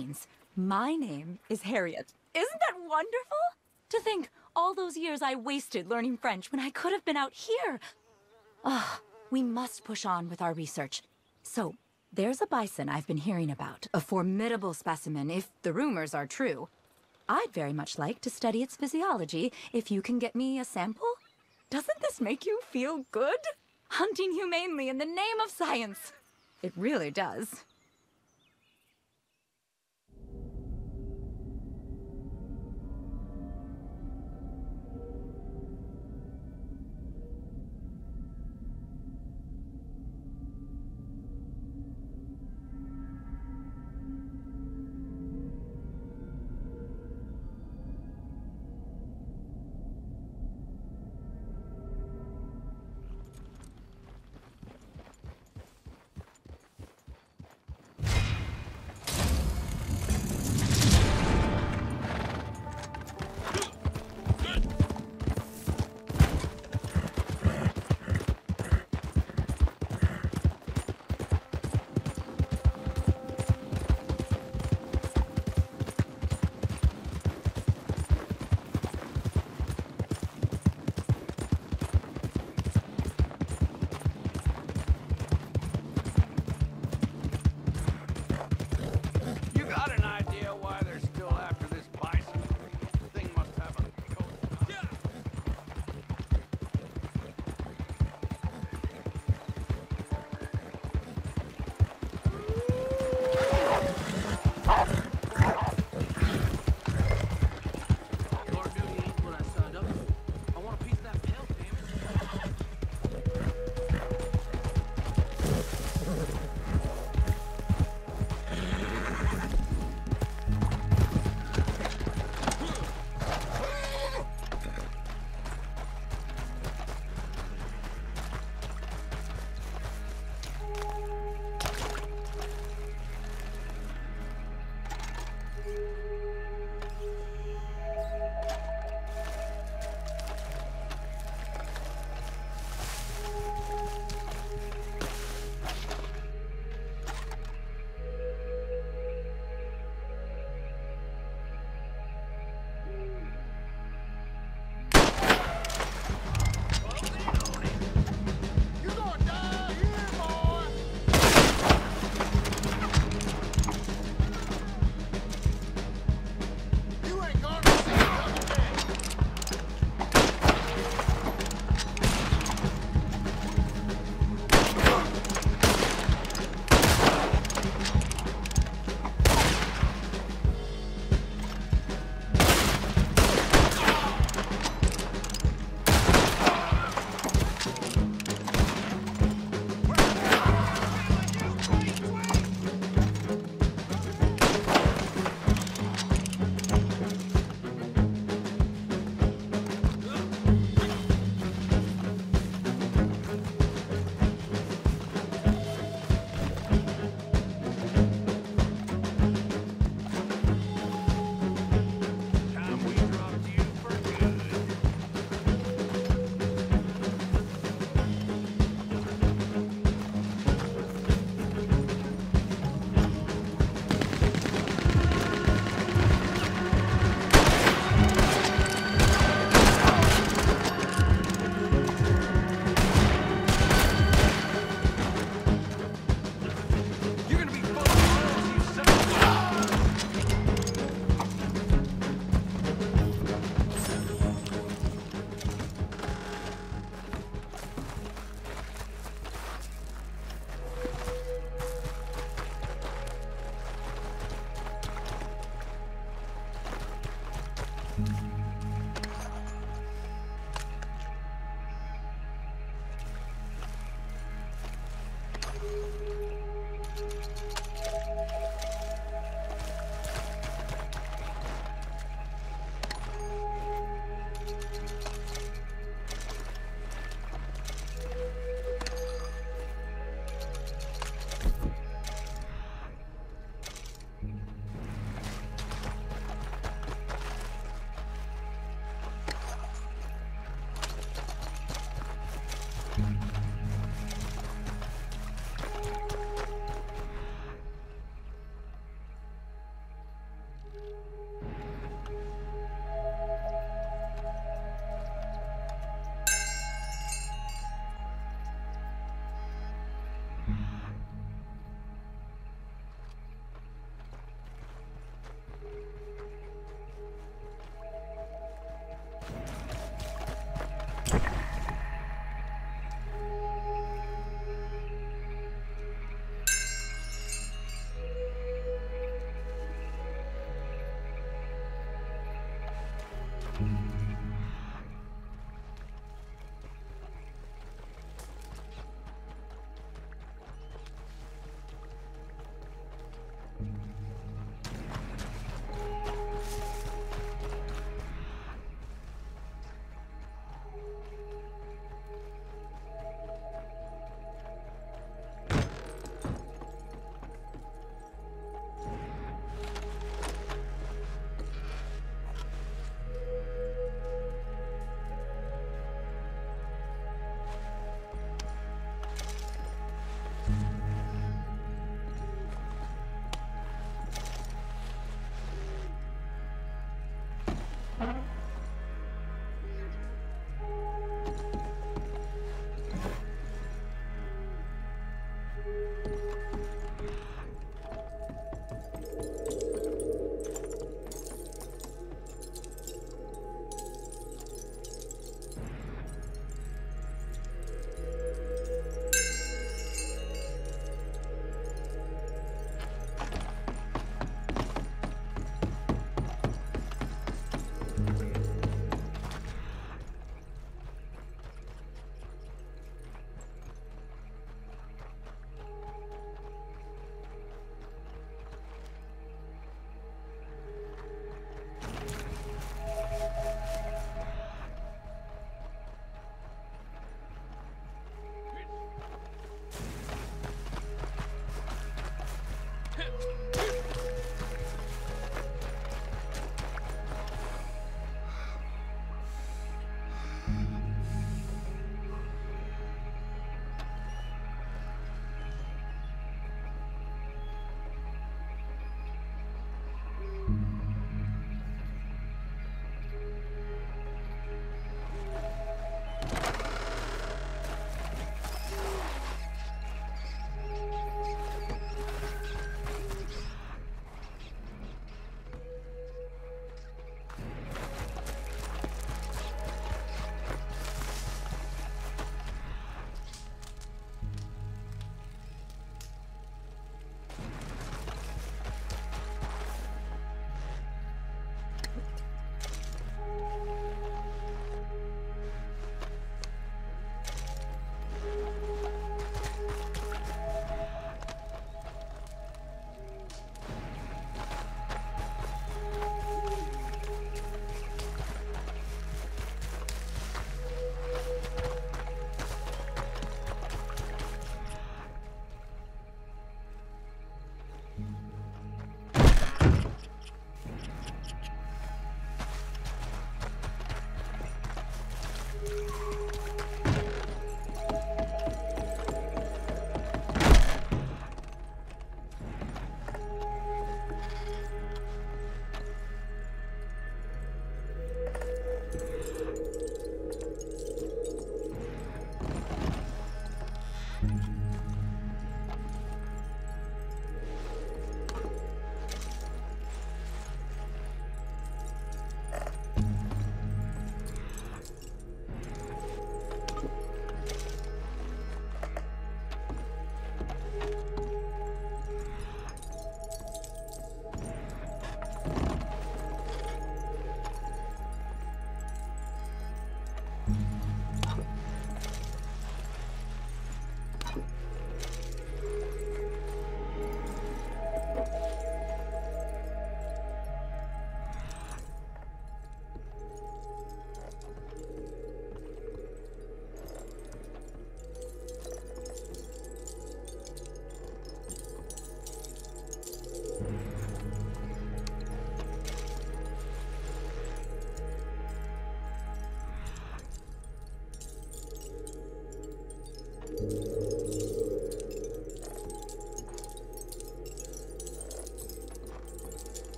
means? My name is Harriet. Isn't that wonderful? To think, all those years I wasted learning French when I could have been out here. Ugh, we must push on with our research. So, there's a bison I've been hearing about. A formidable specimen, if the rumors are true. I'd very much like to study its physiology, if you can get me a sample. Doesn't this make you feel good? Hunting humanely in the name of science. It really does.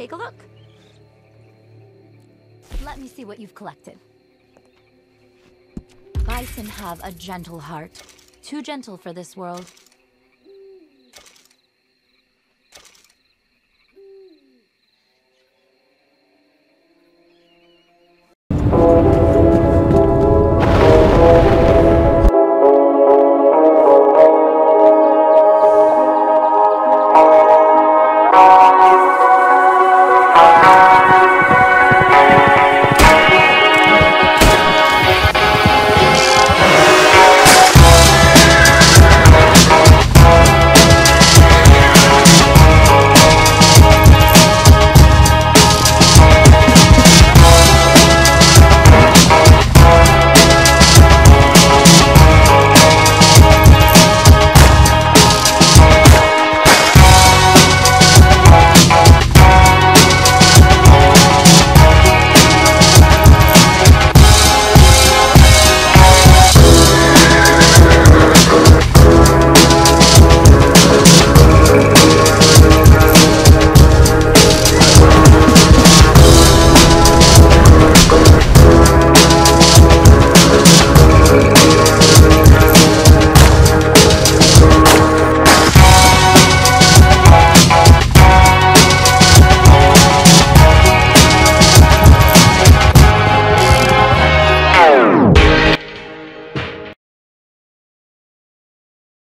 Take a look. Let me see what you've collected. Bison have a gentle heart. Too gentle for this world.